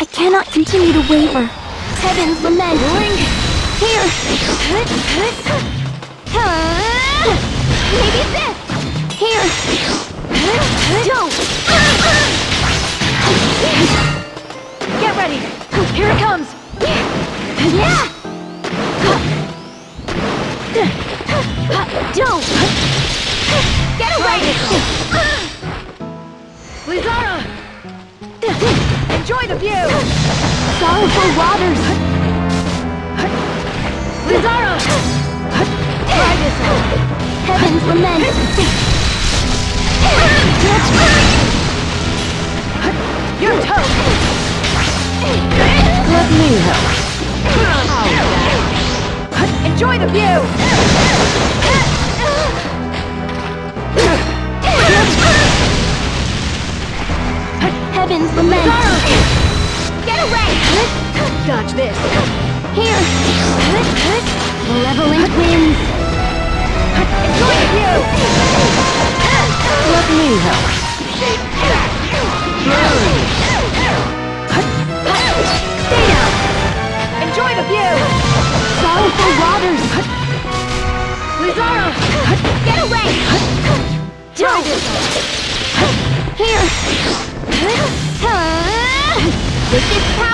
I cannot continue to waver. Heavens lament. Here. Maybe this. Here. Don't. Get ready! Here it comes! Yeah. Don't. Get away. Blizzara! Enjoy the view! Sorrowful waters. Blizzara! Try this out! Heavens lament. Your toe! Let me help. Enjoy the view! Heavens lament. Away. Dodge this! Here. Malevolent winds. Enjoy the view! Let me help. Stay down! Enjoy the view! Waters. Get away. Here. This is power.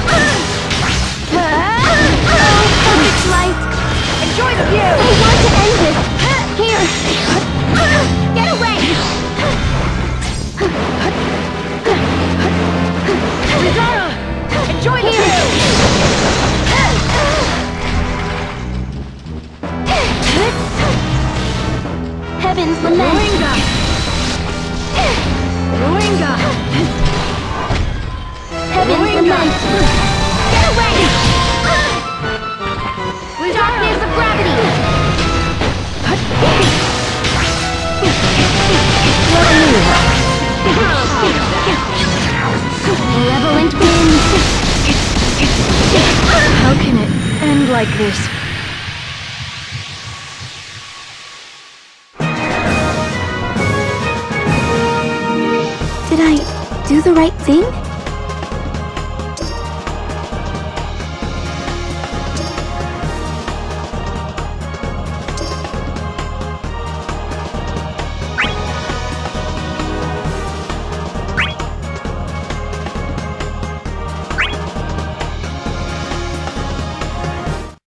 Heavens lament. Ruinga! Ruinga! Heavens Ruinga! lament. Get away. Blizzara! Darkness of gravity. Malevolent winds. How can it end like this? Did I do the right thing?